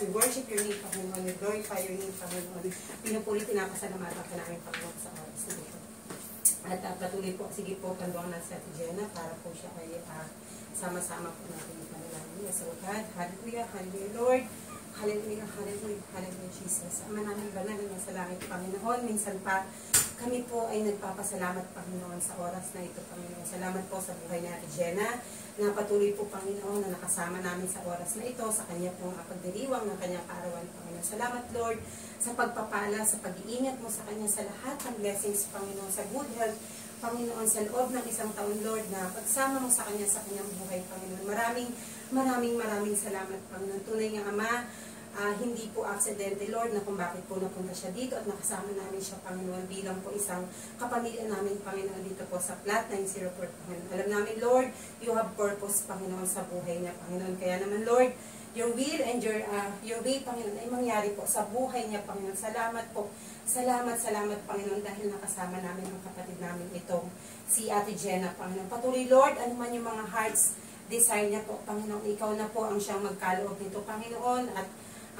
we worship your name, Panginoon. We glorify your name, Panginoon. Pinupuli, pinapasalamatan ka namin, Panginoon, sa oras na ito. At uh, patuloy po, sige po, panduang na Ate Jenna para po siya ay uh, sama-sama po natin yung panalangin. So God, hallelujah, hallelujah, Lord. Hallelujah, hallelujah, hallelujah, Jesus. Ama namin banal na sa langit, Panginoon. Minsan pa, kami po ay nagpapasalamat, Panginoon, sa oras na ito, Panginoon. Salamat po sa buhay ni Jenna, na patuloy po, Panginoon, na nakasama namin sa oras na ito, sa kanya pong pagdiriwang ng kanyang kaarawan, Panginoon. Salamat, Lord, sa pagpapala, sa pag-iingat mo sa kanya, sa lahat ng blessings, Panginoon, sa good health, Panginoon, sa loob ng isang taon, Lord, na pagsama mo sa kanya sa kanyang buhay, Panginoon. Maraming, maraming, maraming salamat, Panginoon. Tunay nga, Ama, uh, hindi po aksidente, Lord, na kung bakit po napunta siya dito at nakasama namin siya, Panginoon, bilang po isang kapamilya namin, Panginoon, dito po sa Plat 904, Panginoon. Alam namin, Lord, you have purpose, Panginoon, sa buhay niya, Panginoon. Kaya naman, Lord, your will and your, uh, your way, Panginoon, ay mangyari po sa buhay niya, Panginoon. Salamat po. Salamat, salamat, Panginoon, dahil nakasama namin ang kapatid namin itong si Ate Jenna, Panginoon. Patuloy, Lord, ano man yung mga hearts desire niya po, Panginoon. Ikaw na po ang siyang magkaloob nito, Panginoon, at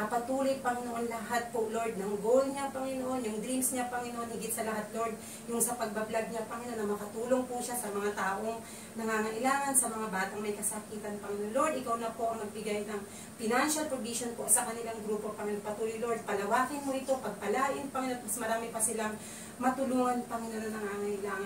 Uh, patuloy, Panginoon, lahat po, Lord, ng goal niya, Panginoon, yung dreams niya, Panginoon, higit sa lahat, Lord, yung sa pagbablog niya, Panginoon, na makatulong po siya sa mga taong nangangailangan, sa mga batang may kasakitan, Panginoon. Lord, ikaw na po ang magbigay ng financial provision po sa kanilang grupo, Panginoon. Patuloy, Lord, palawakin mo ito, pagpalain, Panginoon, mas marami pa silang matulungan, Panginoon, na nangangailangan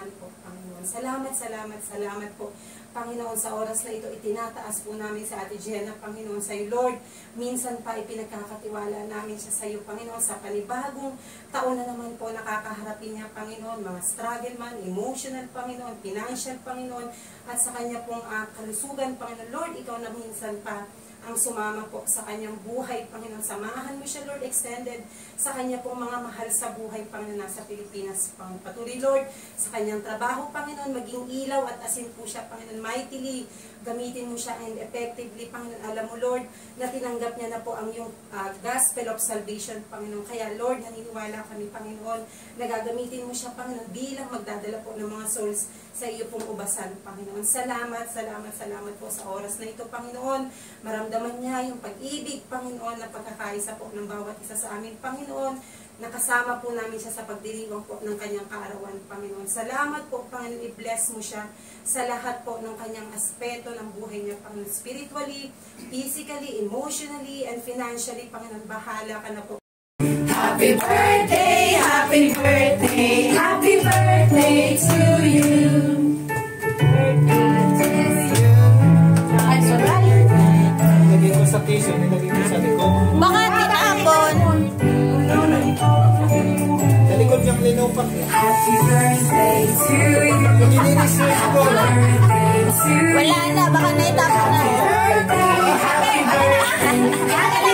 Panginoon. Salamat, salamat, salamat po. Panginoon, sa oras na ito, itinataas po namin sa Ate Jenna, Panginoon, sa iyo, Lord. Minsan pa ipinagkakatiwala namin siya sa iyo, Panginoon, sa panibagong taon na naman po nakakaharapin niya, Panginoon, mga struggle man, emotional, Panginoon, financial, Panginoon, at sa kanya pong uh, kalusugan, Panginoon. Lord, ikaw na minsan pa ang sumama po sa kanyang buhay, Panginoon. Samahan mo siya, Lord, extended sa kanya po mga mahal sa buhay, Panginoon, nasa Pilipinas. Panginoon. Patuloy, Lord, sa kanyang trabaho, Panginoon, maging ilaw at asin po siya, Panginoon, mightily gamitin mo siya and effectively, Panginoon. Alam mo, Lord, na tinanggap niya na po ang yung uh, gospel of salvation, Panginoon. Kaya, Lord, naniniwala kami, Panginoon, na gagamitin mo siya, Panginoon, bilang magdadala po ng mga souls sa iyo pong ubasan, Panginoon. Salamat, salamat, salamat po sa oras na ito, Panginoon. Maramdaman niya yung pag-ibig, Panginoon, na pagkakaisa po ng bawat isa sa amin, Panginoon nakasama po namin siya sa pagdiriwang po ng kanyang kaarawan, Panginoon. Salamat po, Panginoon, i-bless mo siya sa lahat po ng kanyang aspeto ng buhay niya, Panginoon. Spiritually, physically, emotionally, and financially, Panginoon, bahala ka na po. Happy birthday, happy birthday, happy birthday to niya. Happy birthday to you. Nililinis niya. Wala na, baka naitapon na. Happy birthday, happy birthday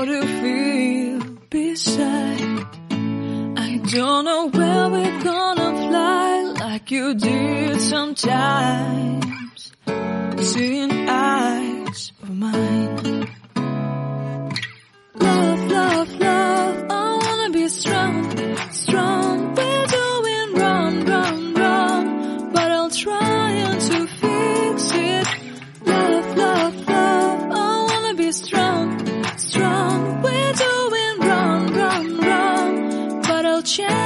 What you feel beside? I don't know where we're gonna fly like you did sometimes. Seeing eyes change.